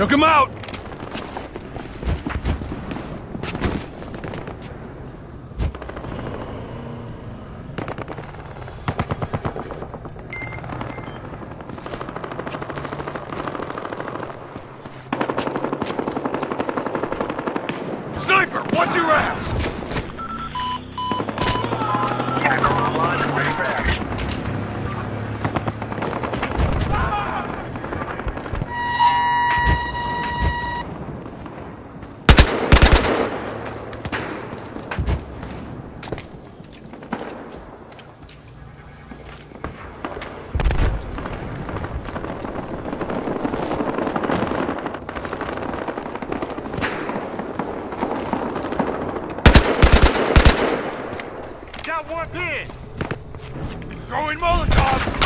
Took him out! Got one pin! Throwing Molotov!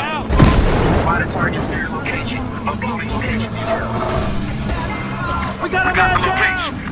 out! Spotted targets near location. Uploading image details. We got a man down!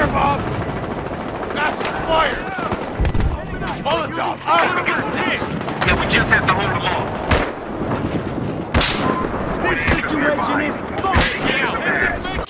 fire, Bob! That's fire! Molotov, out! Yeah, we just have to hold them off. This situation is fucked!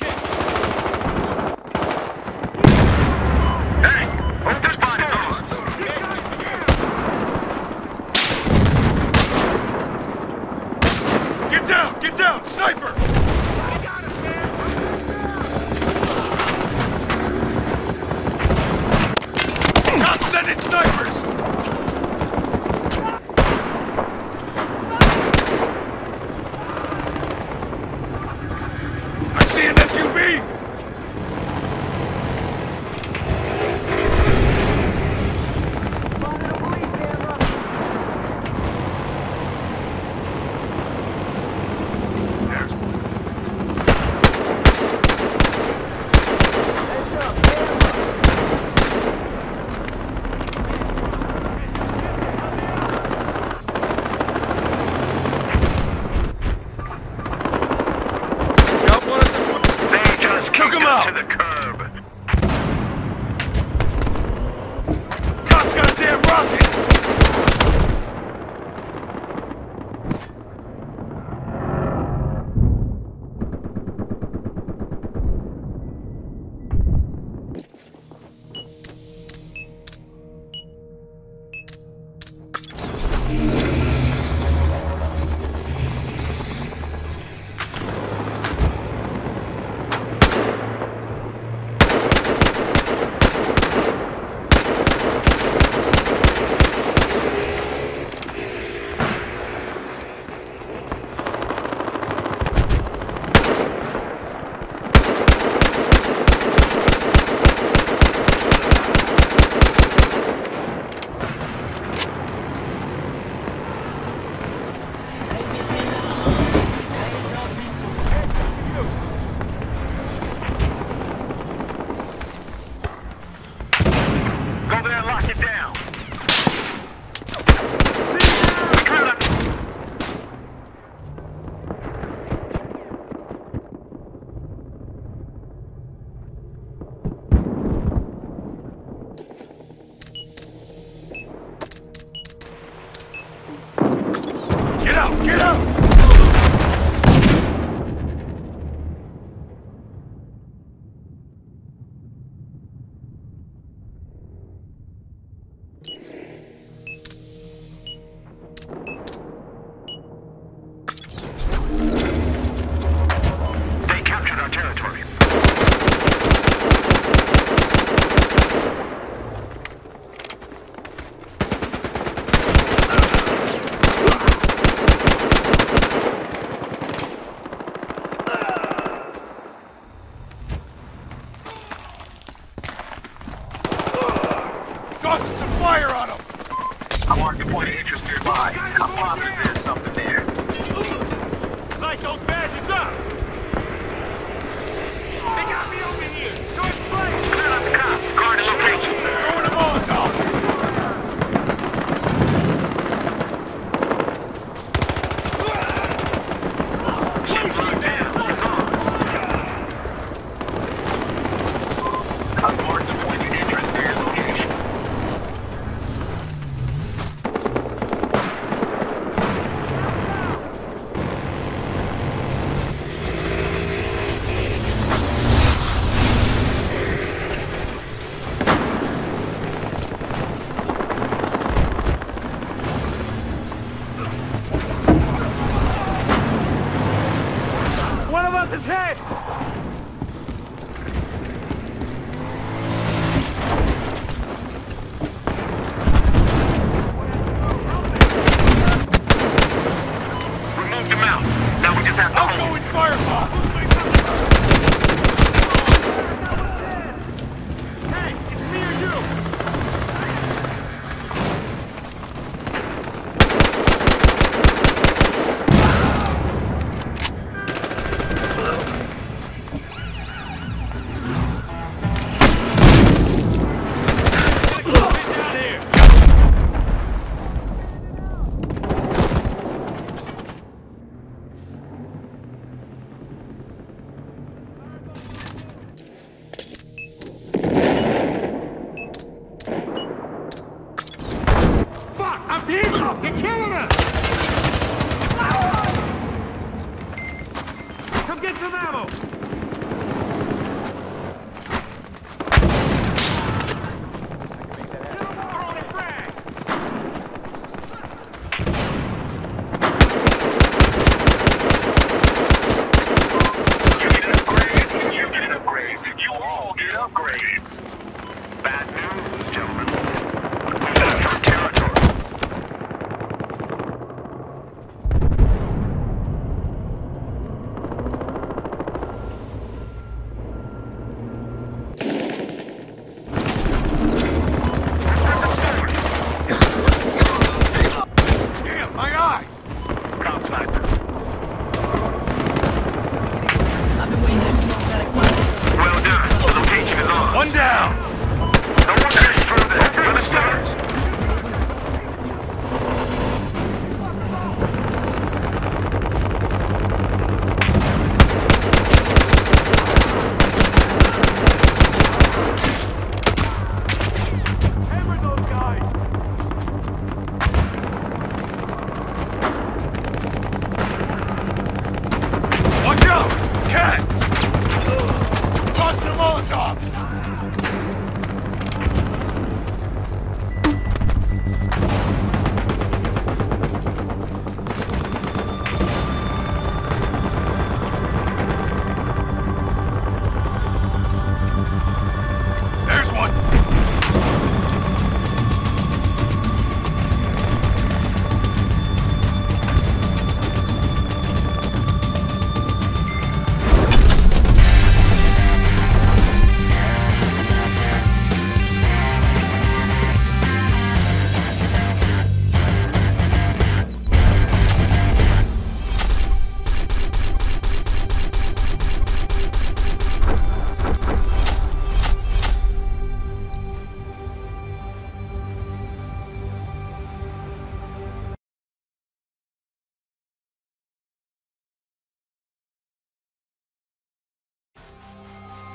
I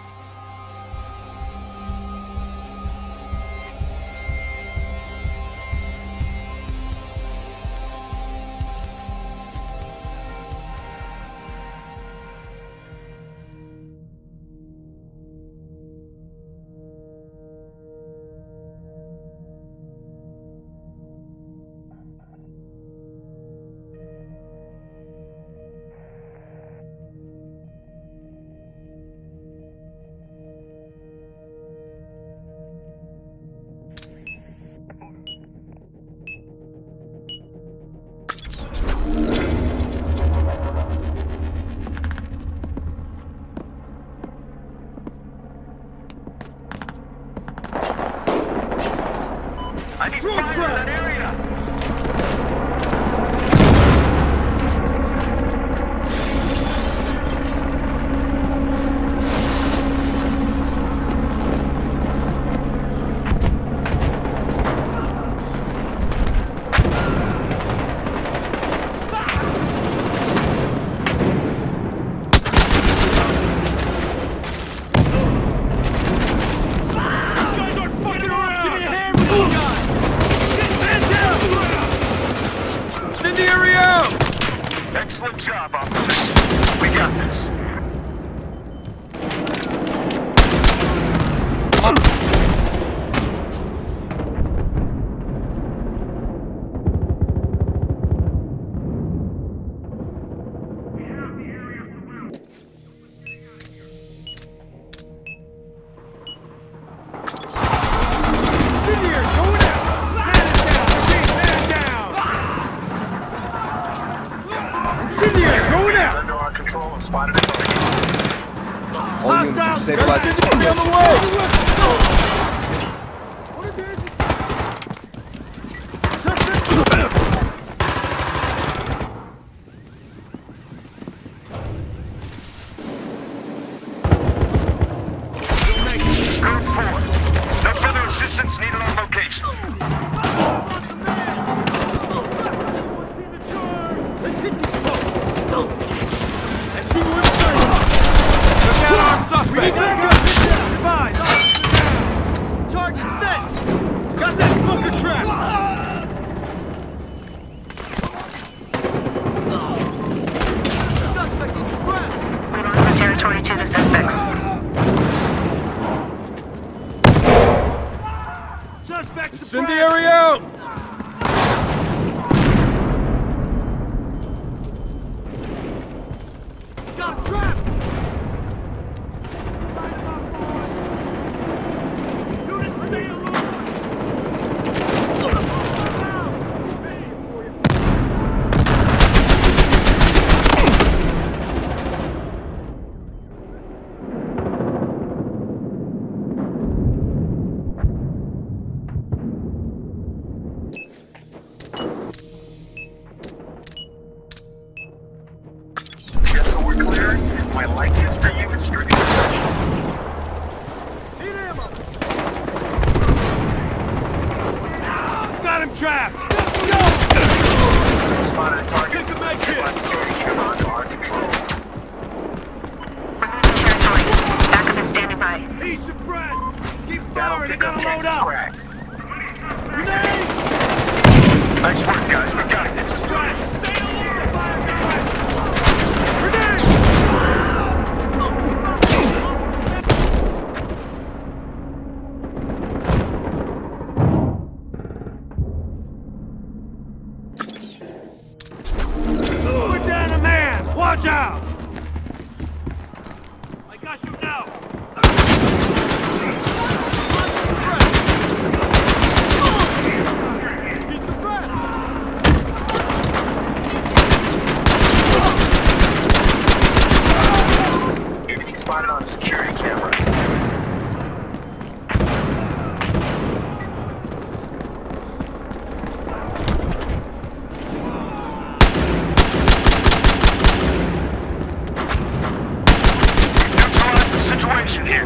situation here.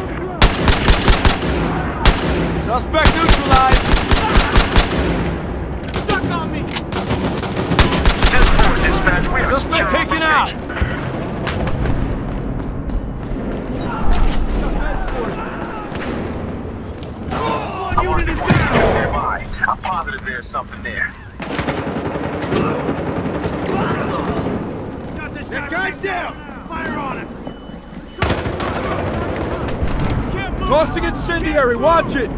Suspect neutralized. Stuck on me. 10-4, dispatch. We have Suspect taken out. I'm positive there's something there. That guy's down! Tossing incendiary, watch it!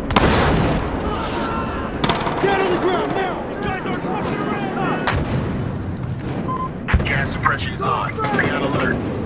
Get on the ground now! Gas suppression is on. Be on alert.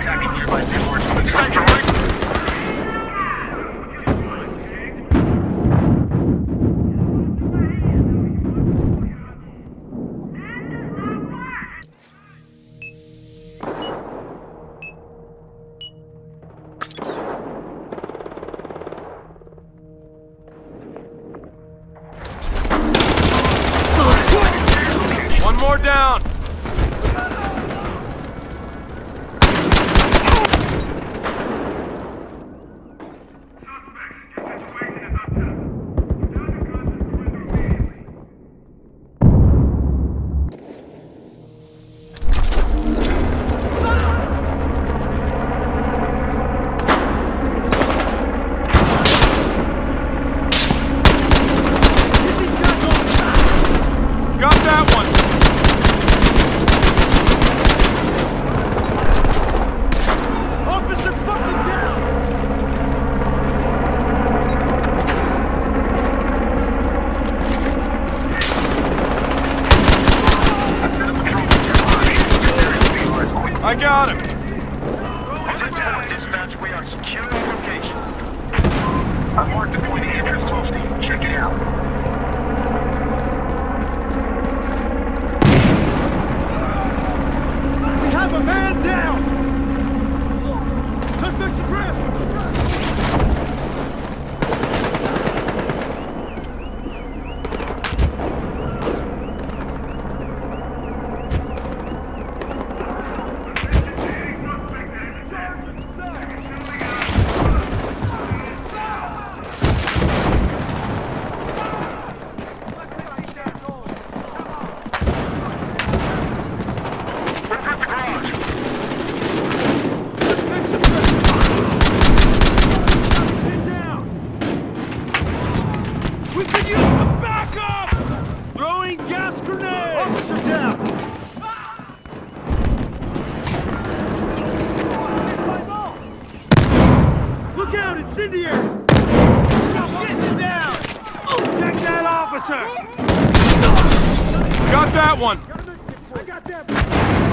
attacking nearby Step.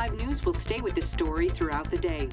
5 News will stay with this story throughout the day.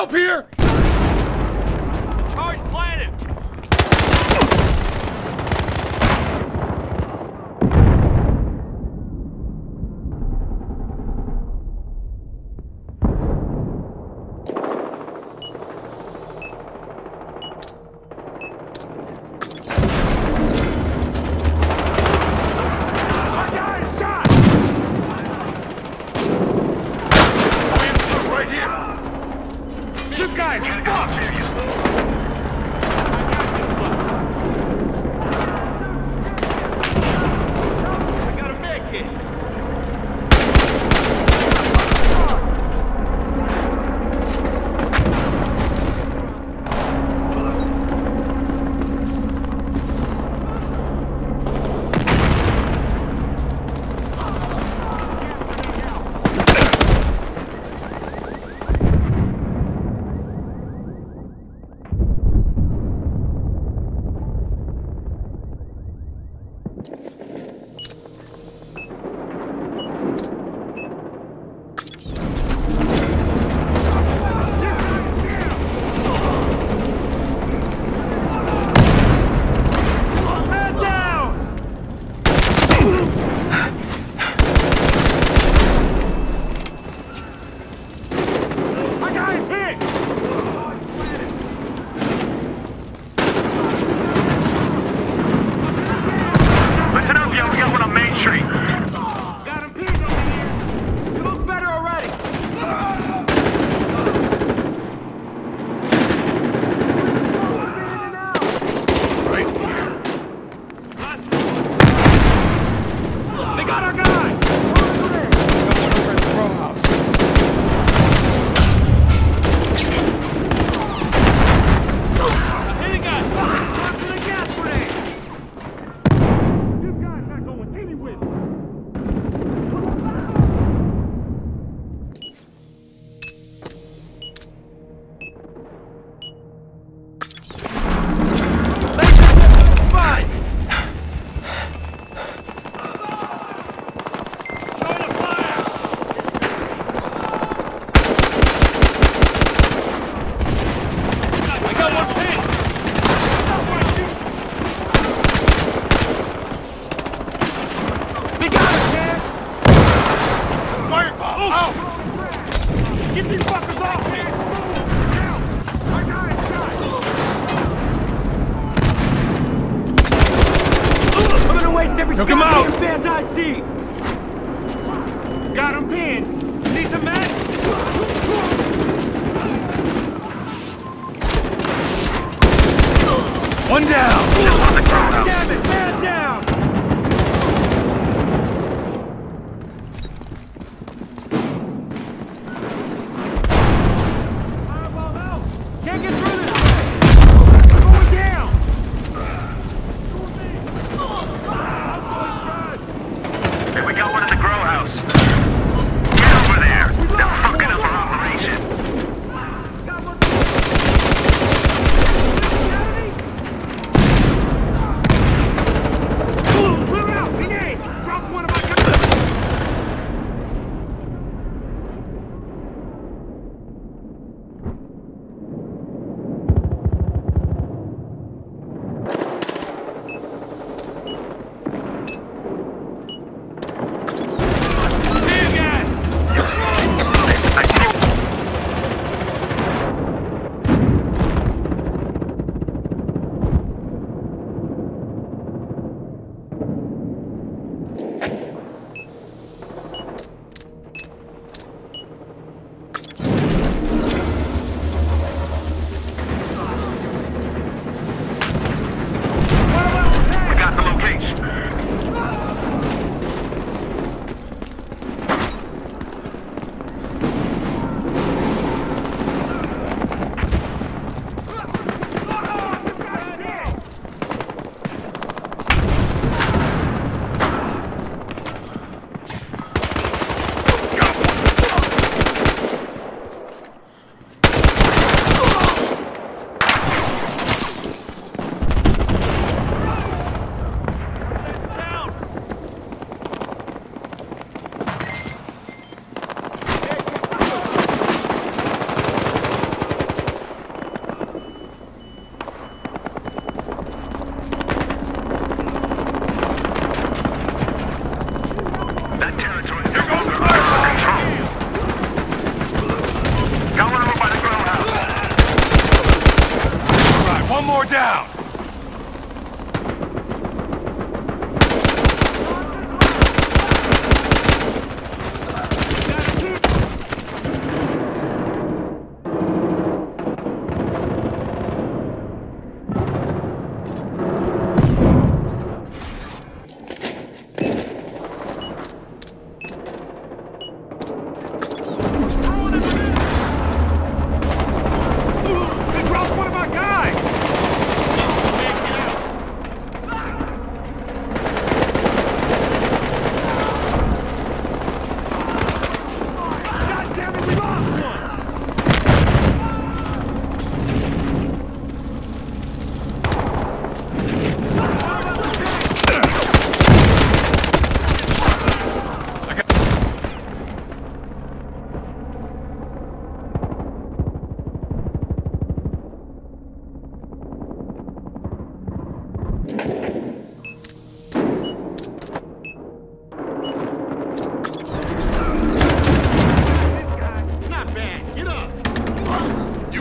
help here?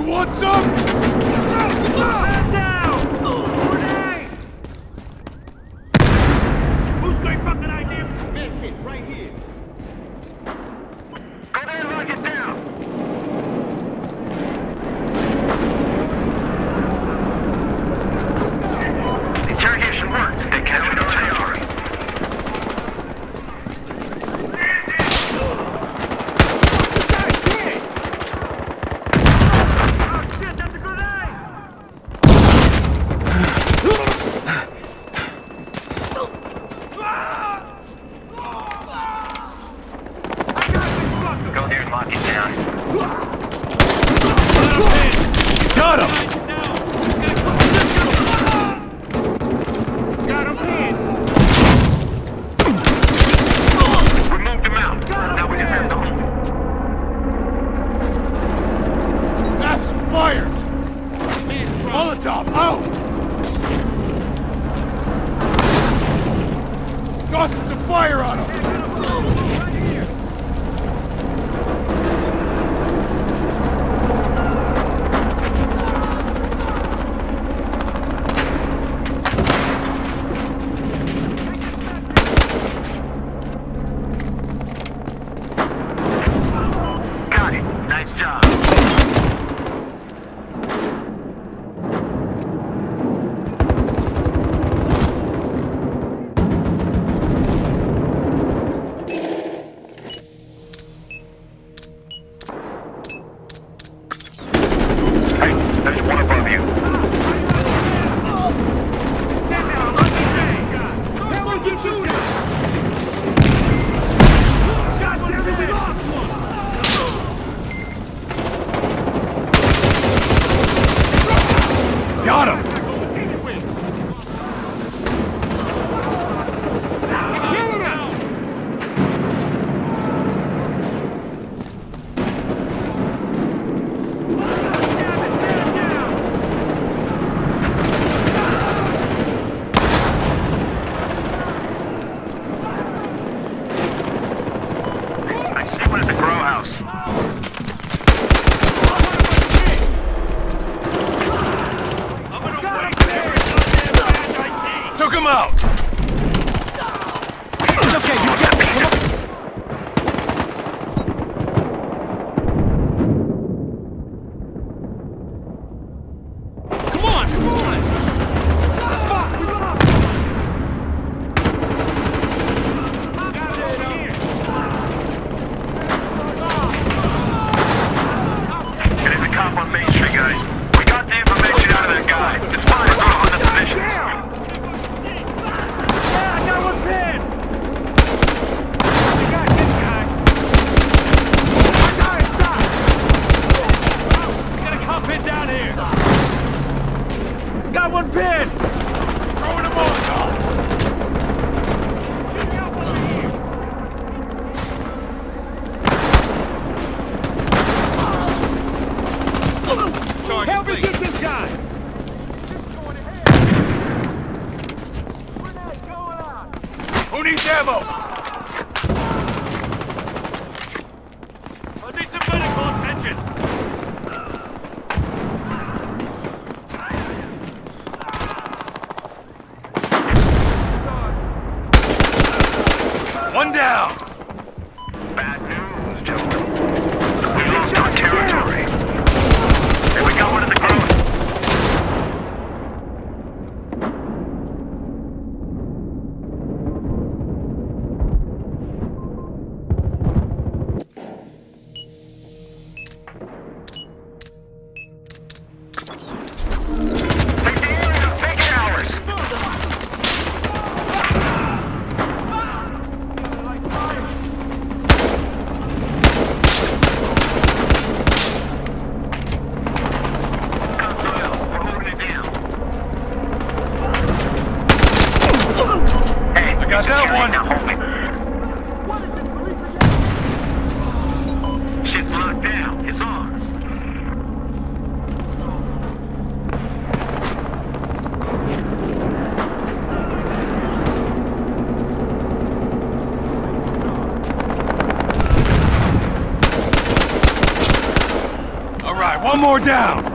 Want some? Who's great fucking idea? Med kit, right here. Down.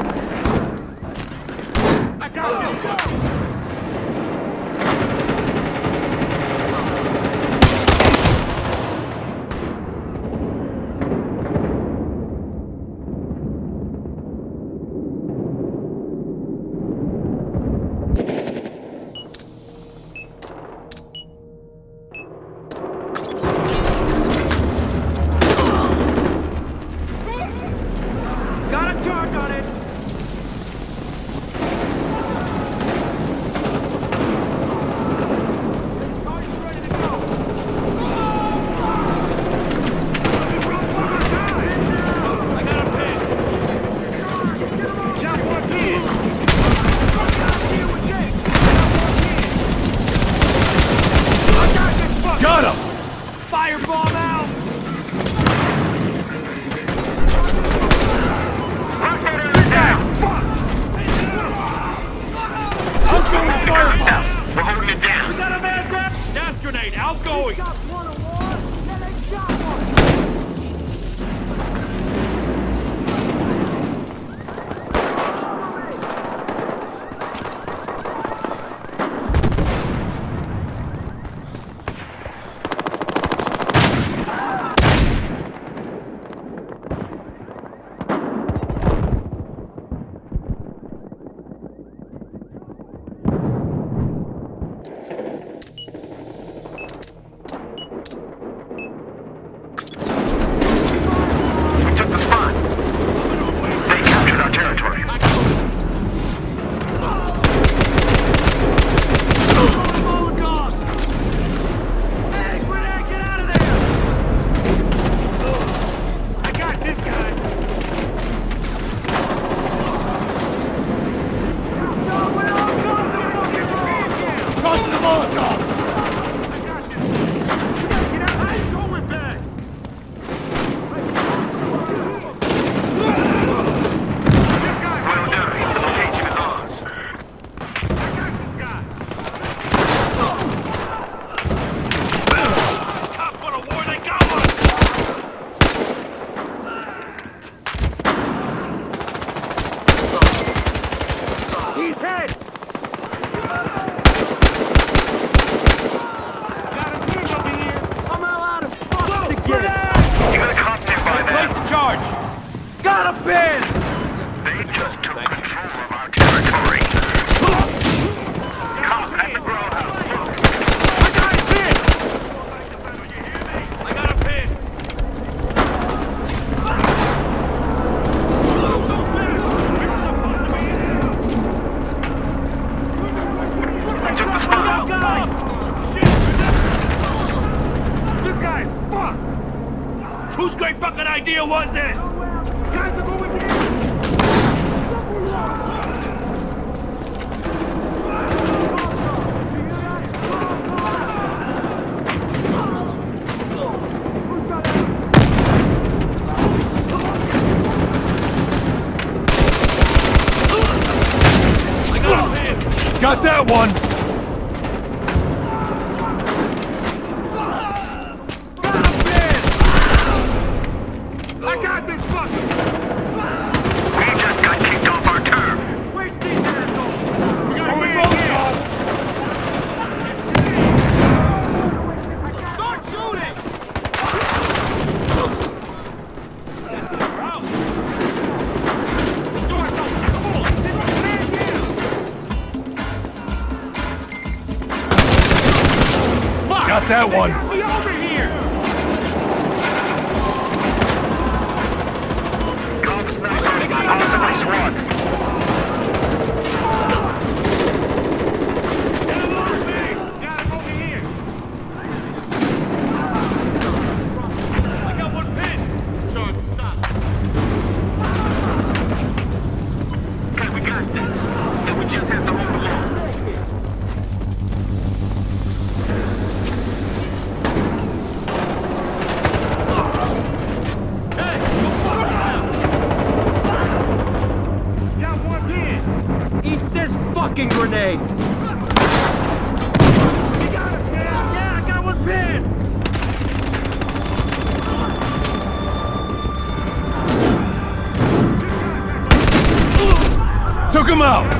out!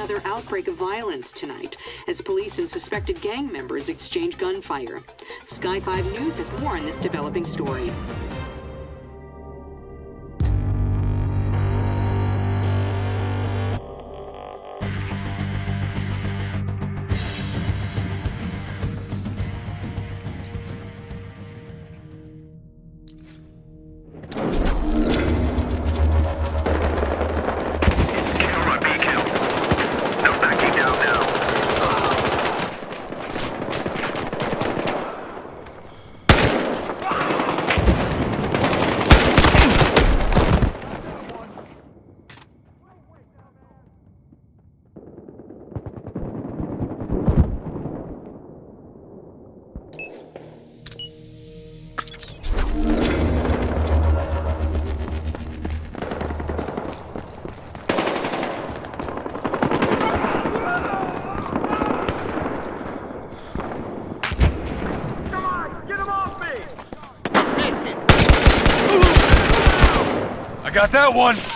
another outbreak of violence tonight as police and suspected gang members exchange gunfire. Sky 5 News has more on this developing story. got that one!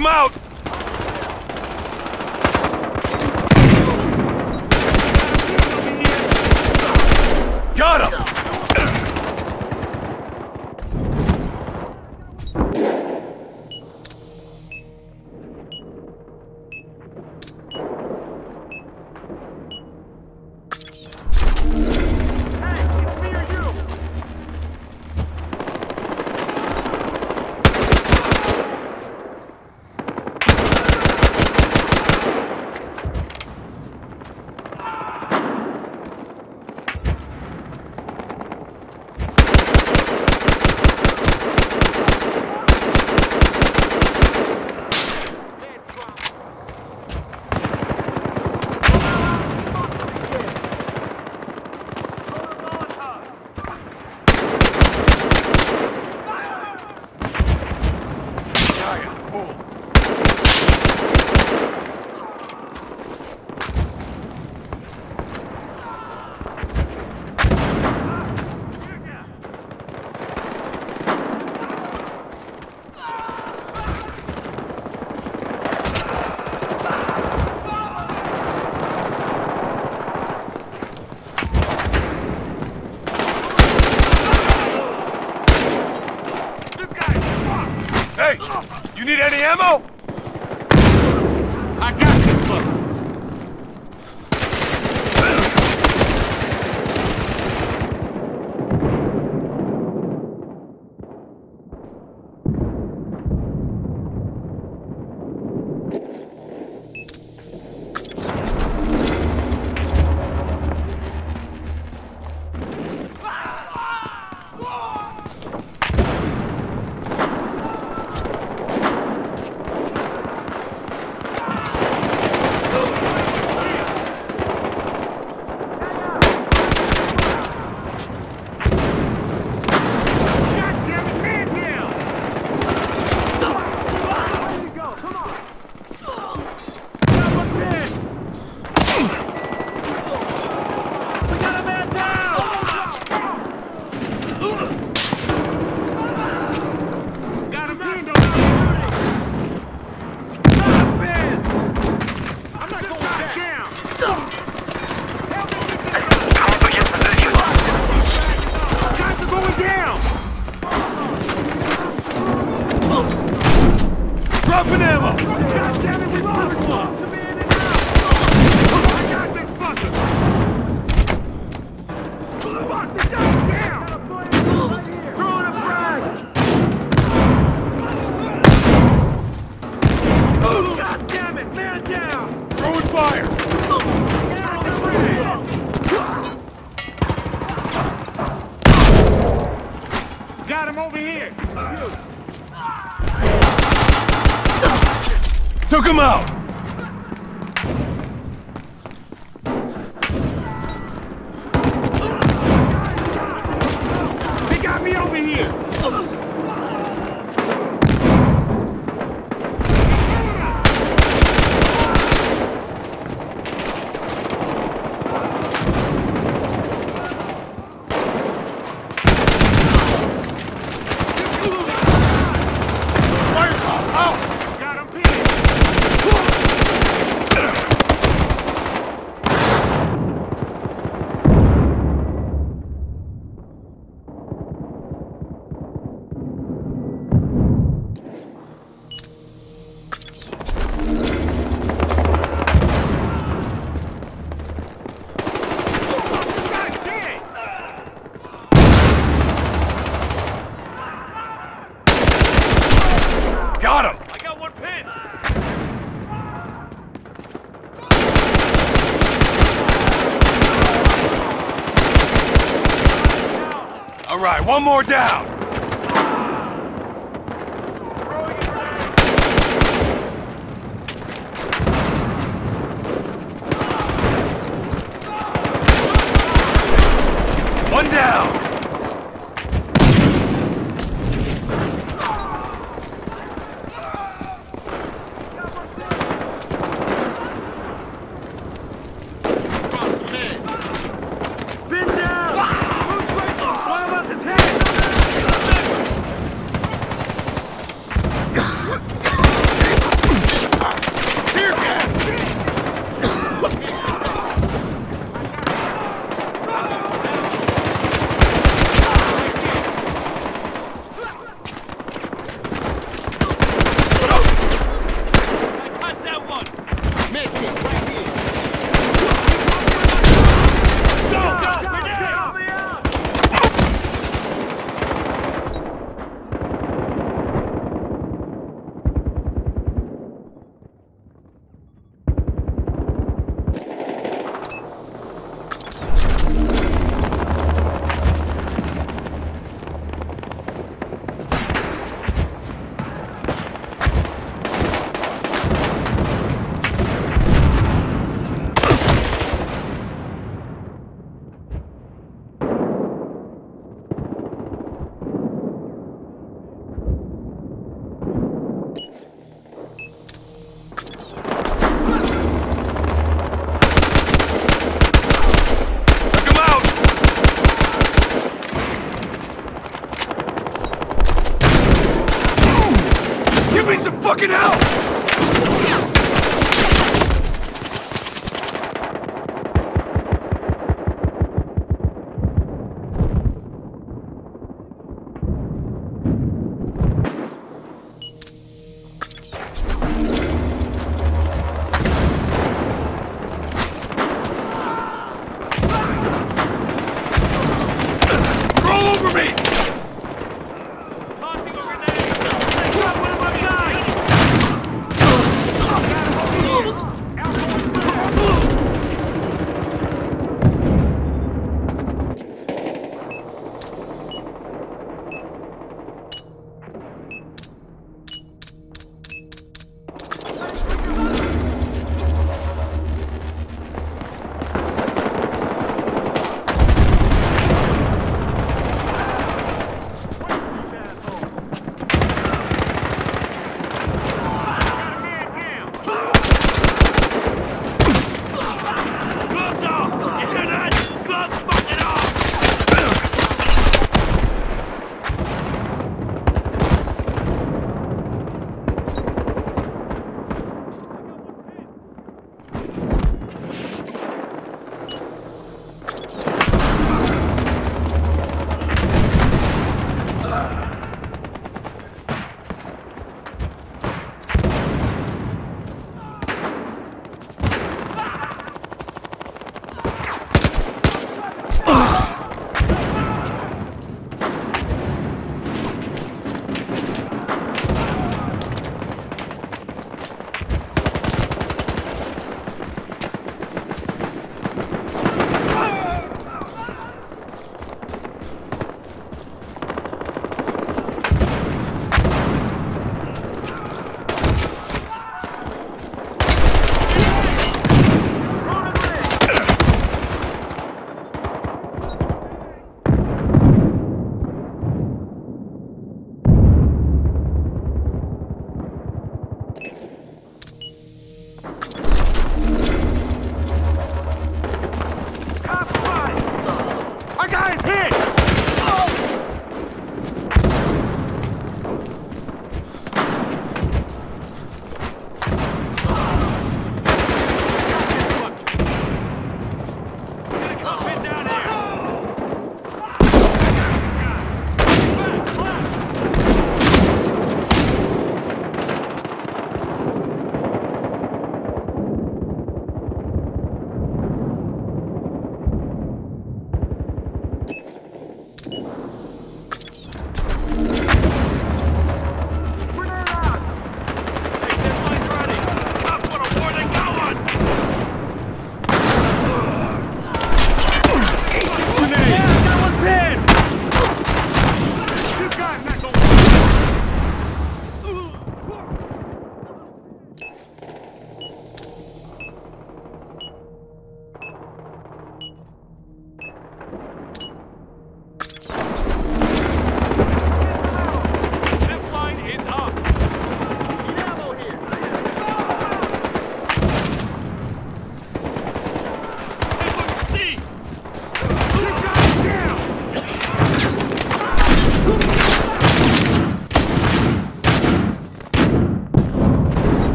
Him out! Him out! They got me over here! Fire call, out! Got him pinned! God damn! Got him! I got one pin! All right, one more down!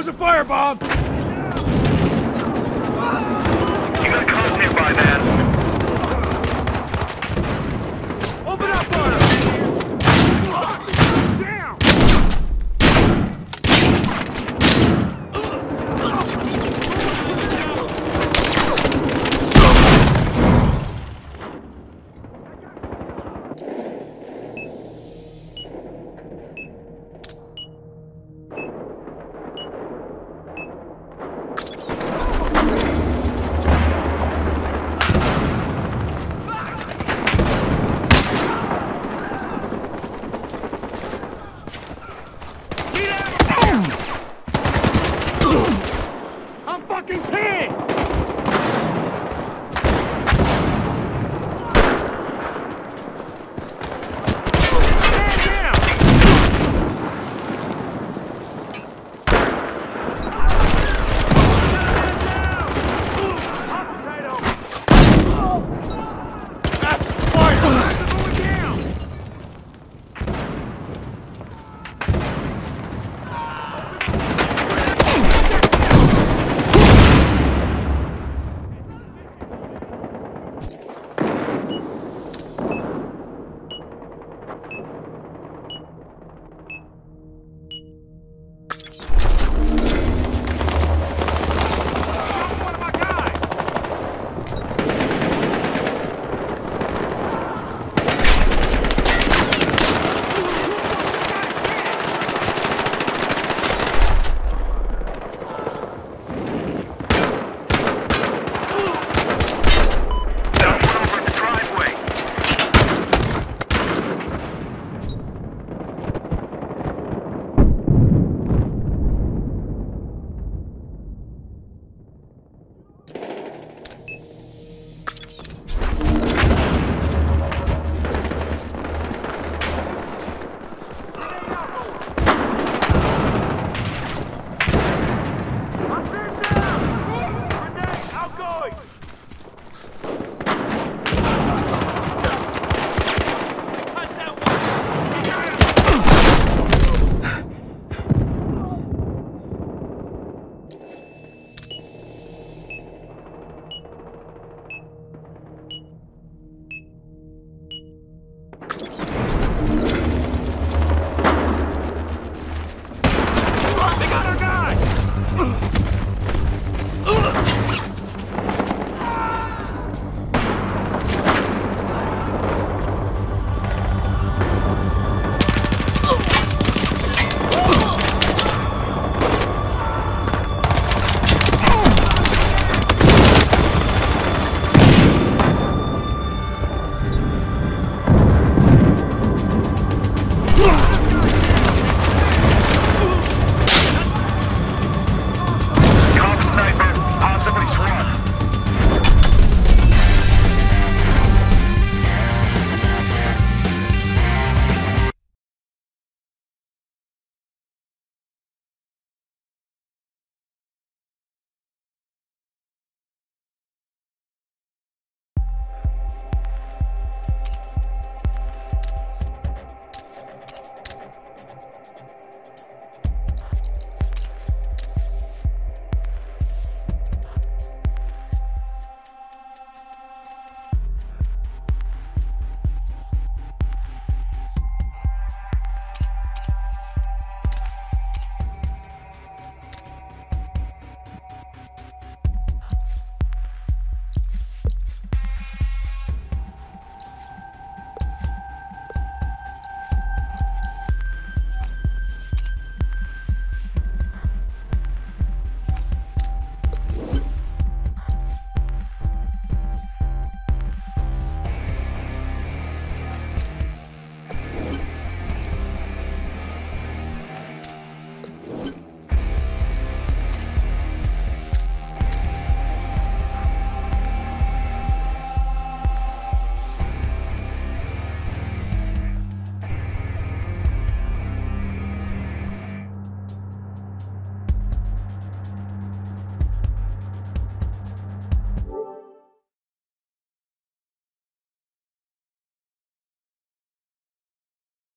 Goes a firebomb!